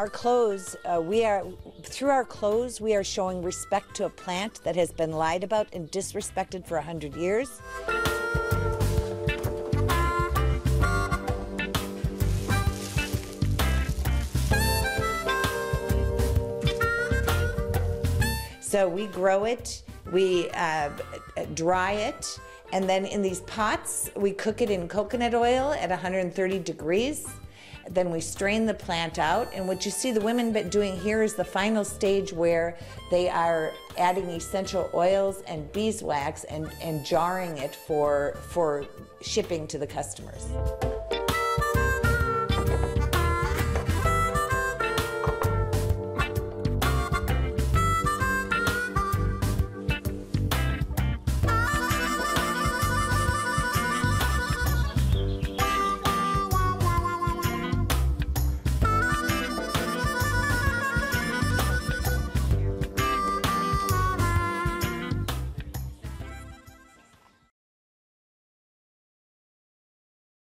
Our clothes, uh, we are, through our clothes, we are showing respect to a plant that has been lied about and disrespected for 100 years. So we grow it, we uh, dry it, and then in these pots, we cook it in coconut oil at 130 degrees. Then we strain the plant out, and what you see the women doing here is the final stage where they are adding essential oils and beeswax and, and jarring it for, for shipping to the customers.